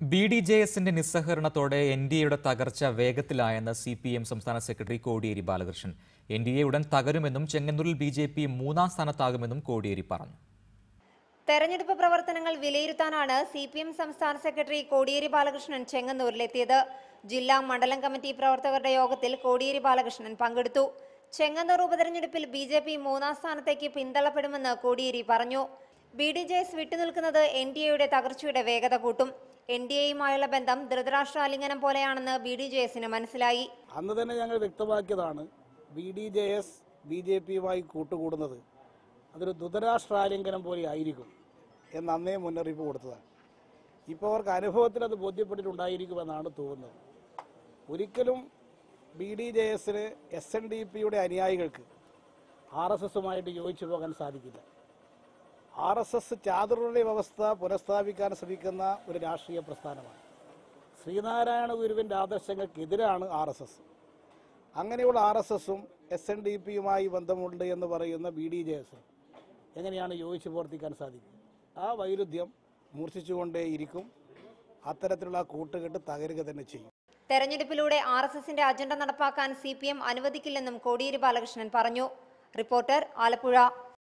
B D J എസിന്റെ നിസ്സഹകരണത്തോടെ N D എയുടെ തകർച്ച വേഗത്തിലായെന്ന് സി പി എം സംസ്ഥാന secretary Kodiyeri Balakrishnan. N D A ഉടൻ തകരുമെന്നും ചെങ്ങന്നൂരിൽ ബി ജെ പി മൂന്നാം സ്ഥാനത്താകുമെന്നും കോടിയേരി പറഞ്ഞു. തെരഞ്ഞെടുപ്പ് പ്രവർത്തനങ്ങൾ വിലയിരുത്താനാണ് സി പി എം സംസ്ഥാന സെക്രട്ടറി കോടിയേരി ബാലകൃഷ്ണൻ ചെങ്ങന്നൂരിലെത്തിയത്. ജില്ലാ മണ്ഡലം കമ്മിറ്റി പ്രവർത്തകരുടെ യോഗത്തിൽ കോടിയേരി ബാലകൃഷ്ണൻ പങ്കെടുത്തു. ചെങ്ങന്നൂർ ഉപതെരഞ്ഞെടുപ്പിൽ ബി ജെ പി മൂന്നാം സ്ഥാനത്തേക്ക് പിന്തള്ളപ്പെടുമെന്ന് കോടിയേരി പറഞ്ഞു. ബി ഡി ജെ എസ് വിട്ടുനിൽക്കുന്നത് എൻ ഡി എയുടെ തകർച്ചയുടെ വേഗത കൂട്ടും. എൻ ഡി എയുമായുള്ള ബന്ധം ധൃതരാഷ്ട്ര ആലിംഗനം പോലെയാണെന്ന് ബി ഡി ജെ എസിന് മനസ്സിലായി. അന്ന് തന്നെ ഞങ്ങൾ വ്യക്തമാക്കിയതാണ് B D J S B J പിയുമായി കൂട്ടുകൂടുന്നത് അതൊരു ദുതരാഷ്ട്രാലിംഗനം പോലെ ആയിരിക്കും എന്ന് അന്നേ മുന്നറിയിപ്പ് കൊടുത്തതാണ്. ഇപ്പോൾ അവർക്ക് അനുഭവത്തിൽ അത് ബോധ്യപ്പെട്ടിട്ടുണ്ടായിരിക്കുമെന്നാണ് തോന്നുന്നത്. ഒരിക്കലും ബി ഡി ജെ എസിന് എസ് എൻ ഡി പിയുടെ അനുയായികൾക്ക് ആർ എസ് എസുമായിട്ട് യോജിച്ചു പോകാൻ സാധിക്കില്ല. ആർ എസ് എസ് ചാതുർവർണ വ്യവസ്ഥ പുനഃസ്ഥാപിക്കാൻ ശ്രമിക്കുന്ന ഒരു രാഷ്ട്രീയ പ്രസ്ഥാനമാണ്. ശ്രീനാരായണ ഗുരുവിന്റെ ആദർശങ്ങൾക്കെതിരാണ് ആർ എസ് എസ്. അങ്ങനെയുള്ള ആർ എസ് എസും എസ് എൻ ഡി പിയുമായി ബന്ധമുണ്ട് എന്ന് പറയുന്ന ബി ഡി ജെ എങ്ങനെയാണ് യോജിച്ച് പ്രവർത്തിക്കാൻ സാധിക്കുക? ആ വൈരുദ്ധ്യം മൂർച്ഛിച്ചുകൊണ്ടേയിരിക്കും. അത്തരത്തിലുള്ള കൂട്ടുകെട്ട് തകരുക തന്നെ ചെയ്യും. തെരഞ്ഞെടുപ്പിലൂടെ ആർ എസ് എസിന്റെ അജണ്ട നടപ്പാക്കാൻ സി പി എം അനുവദിക്കില്ലെന്നും കോടിയേരി ബാലകൃഷ്ണൻ പറഞ്ഞു. റിപ്പോർട്ടർ ആലപ്പുഴ.